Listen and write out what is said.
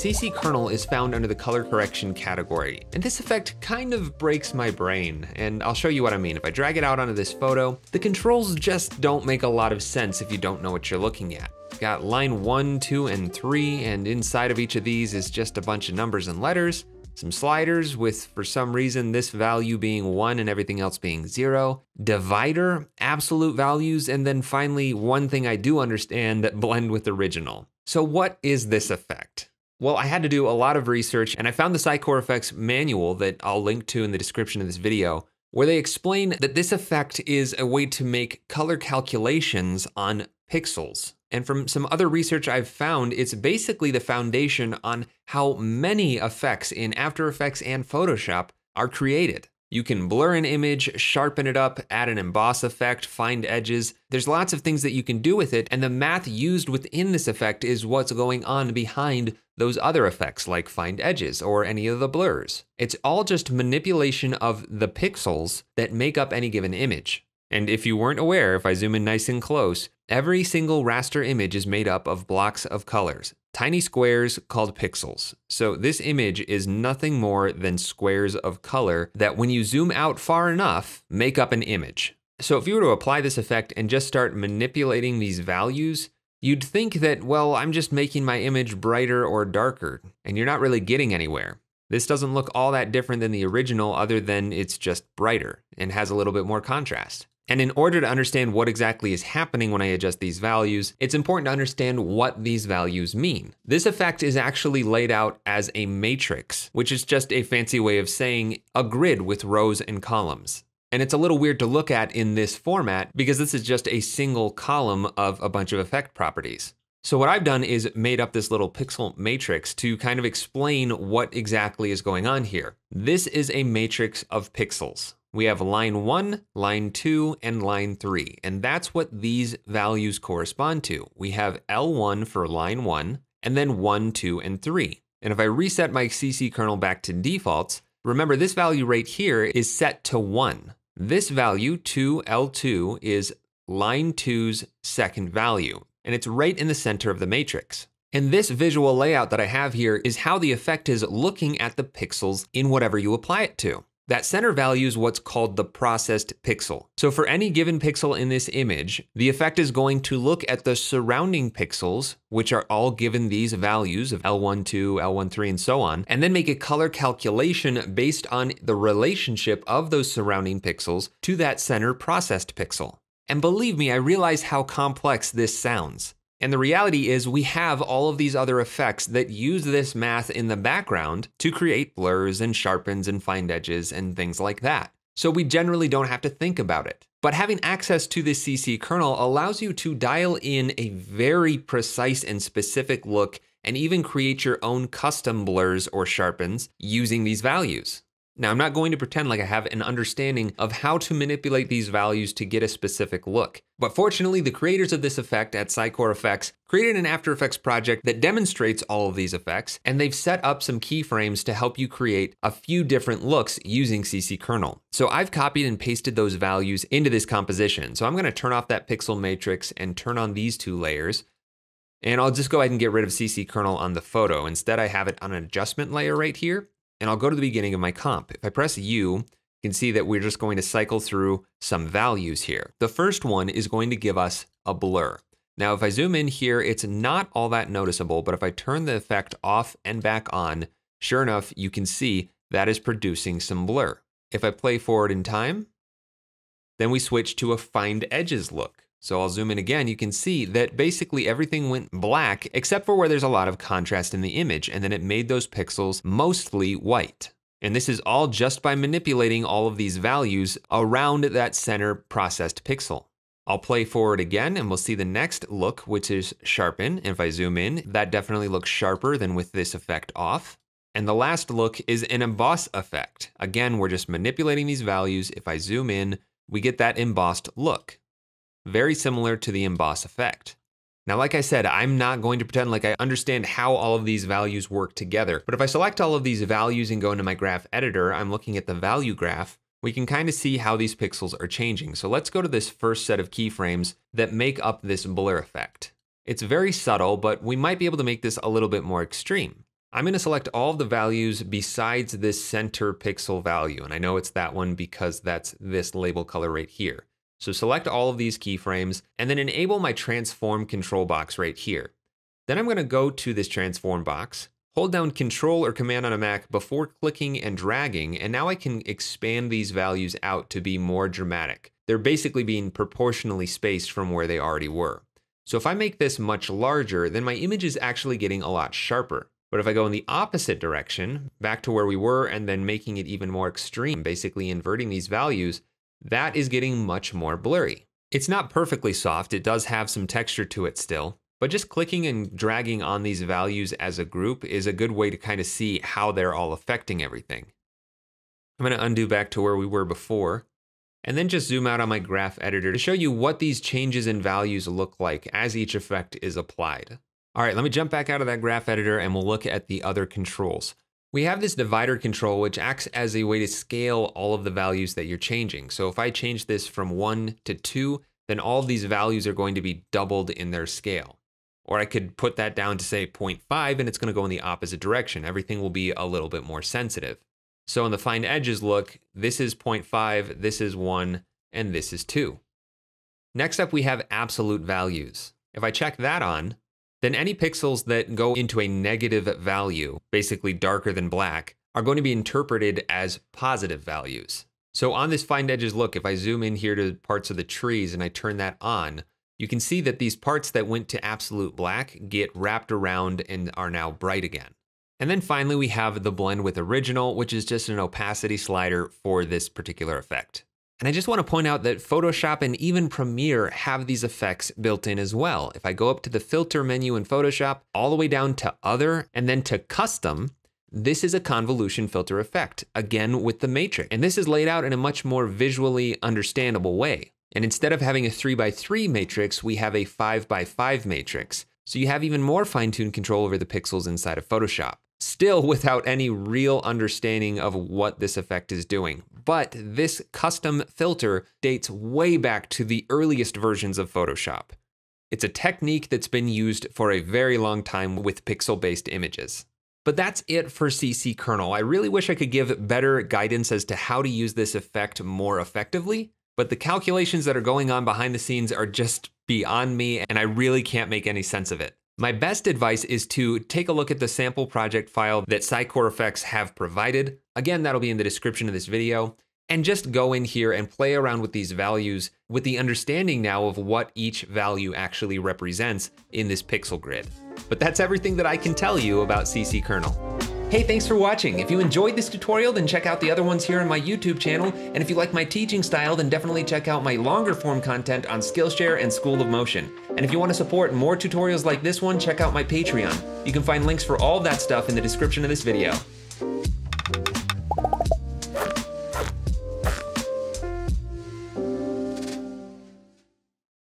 CC kernel is found under the color correction category, and this effect kind of breaks my brain, and I'll show you what I mean. If I drag it out onto this photo, the controls just don't make a lot of sense if you don't know what you're looking at. Got line one, two, and three, and inside of each of these is just a bunch of numbers and letters some sliders with, for some reason, this value being one and everything else being zero, divider, absolute values, and then finally, one thing I do understand that blend with original. So what is this effect? Well, I had to do a lot of research and I found the Cycore Effects manual that I'll link to in the description of this video, where they explain that this effect is a way to make color calculations on pixels. And from some other research I've found, it's basically the foundation on how many effects in After Effects and Photoshop are created. You can blur an image, sharpen it up, add an emboss effect, find edges. There's lots of things that you can do with it, and the math used within this effect is what's going on behind those other effects like find edges or any of the blurs. It's all just manipulation of the pixels that make up any given image. And if you weren't aware, if I zoom in nice and close, every single raster image is made up of blocks of colors, tiny squares called pixels. So this image is nothing more than squares of color that when you zoom out far enough, make up an image. So if you were to apply this effect and just start manipulating these values, you'd think that, well, I'm just making my image brighter or darker, and you're not really getting anywhere. This doesn't look all that different than the original other than it's just brighter and has a little bit more contrast. And in order to understand what exactly is happening when I adjust these values, it's important to understand what these values mean. This effect is actually laid out as a matrix, which is just a fancy way of saying a grid with rows and columns. And it's a little weird to look at in this format because this is just a single column of a bunch of effect properties. So what I've done is made up this little pixel matrix to kind of explain what exactly is going on here. This is a matrix of pixels we have line 1, line 2, and line 3. And that's what these values correspond to. We have L1 for line 1, and then 1, 2, and 3. And if I reset my CC kernel back to defaults, remember this value right here is set to 1. This value, 2L2, is line 2's second value, and it's right in the center of the matrix. And this visual layout that I have here is how the effect is looking at the pixels in whatever you apply it to. That center value is what's called the processed pixel. So for any given pixel in this image, the effect is going to look at the surrounding pixels, which are all given these values of L12, L13, and so on, and then make a color calculation based on the relationship of those surrounding pixels to that center processed pixel. And believe me, I realize how complex this sounds. And the reality is we have all of these other effects that use this math in the background to create blurs and sharpens and find edges and things like that. So we generally don't have to think about it. But having access to this CC kernel allows you to dial in a very precise and specific look and even create your own custom blurs or sharpens using these values. Now, I'm not going to pretend like I have an understanding of how to manipulate these values to get a specific look. But fortunately, the creators of this effect at Cycore Effects created an After Effects project that demonstrates all of these effects, and they've set up some keyframes to help you create a few different looks using CC kernel. So I've copied and pasted those values into this composition. So I'm gonna turn off that pixel matrix and turn on these two layers. And I'll just go ahead and get rid of CC kernel on the photo. Instead, I have it on an adjustment layer right here and I'll go to the beginning of my comp. If I press U, you can see that we're just going to cycle through some values here. The first one is going to give us a blur. Now, if I zoom in here, it's not all that noticeable, but if I turn the effect off and back on, sure enough, you can see that is producing some blur. If I play forward in time, then we switch to a find edges look. So I'll zoom in again, you can see that basically everything went black except for where there's a lot of contrast in the image, and then it made those pixels mostly white. And this is all just by manipulating all of these values around that center processed pixel. I'll play forward again and we'll see the next look, which is sharpen. And if I zoom in, that definitely looks sharper than with this effect off. And the last look is an emboss effect. Again, we're just manipulating these values. If I zoom in, we get that embossed look very similar to the emboss effect. Now, like I said, I'm not going to pretend like I understand how all of these values work together, but if I select all of these values and go into my graph editor, I'm looking at the value graph, we can kind of see how these pixels are changing. So let's go to this first set of keyframes that make up this blur effect. It's very subtle, but we might be able to make this a little bit more extreme. I'm gonna select all the values besides this center pixel value. And I know it's that one because that's this label color right here. So select all of these keyframes and then enable my transform control box right here. Then I'm gonna go to this transform box, hold down control or command on a Mac before clicking and dragging, and now I can expand these values out to be more dramatic. They're basically being proportionally spaced from where they already were. So if I make this much larger, then my image is actually getting a lot sharper. But if I go in the opposite direction, back to where we were, and then making it even more extreme, basically inverting these values, that is getting much more blurry. It's not perfectly soft, it does have some texture to it still, but just clicking and dragging on these values as a group is a good way to kind of see how they're all affecting everything. I'm going to undo back to where we were before, and then just zoom out on my graph editor to show you what these changes in values look like as each effect is applied. All right, let me jump back out of that graph editor and we'll look at the other controls. We have this divider control, which acts as a way to scale all of the values that you're changing. So if I change this from one to two, then all of these values are going to be doubled in their scale. Or I could put that down to say 0.5 and it's gonna go in the opposite direction. Everything will be a little bit more sensitive. So in the find edges look, this is 0.5, this is one, and this is two. Next up, we have absolute values. If I check that on, then any pixels that go into a negative value, basically darker than black, are going to be interpreted as positive values. So on this find edges look, if I zoom in here to parts of the trees and I turn that on, you can see that these parts that went to absolute black get wrapped around and are now bright again. And then finally, we have the blend with original, which is just an opacity slider for this particular effect. And I just want to point out that Photoshop and even Premiere have these effects built in as well. If I go up to the filter menu in Photoshop, all the way down to other and then to custom, this is a convolution filter effect, again with the matrix. And this is laid out in a much more visually understandable way. And instead of having a 3x3 matrix, we have a 5x5 matrix. So you have even more fine-tuned control over the pixels inside of Photoshop still without any real understanding of what this effect is doing. But this custom filter dates way back to the earliest versions of Photoshop. It's a technique that's been used for a very long time with pixel-based images. But that's it for CC Kernel. I really wish I could give better guidance as to how to use this effect more effectively, but the calculations that are going on behind the scenes are just beyond me, and I really can't make any sense of it. My best advice is to take a look at the sample project file that Effects have provided. Again, that'll be in the description of this video. And just go in here and play around with these values with the understanding now of what each value actually represents in this pixel grid. But that's everything that I can tell you about CC Kernel. Hey, thanks for watching. If you enjoyed this tutorial, then check out the other ones here on my YouTube channel. And if you like my teaching style, then definitely check out my longer form content on Skillshare and School of Motion. And if you want to support more tutorials like this one, check out my Patreon. You can find links for all that stuff in the description of this video.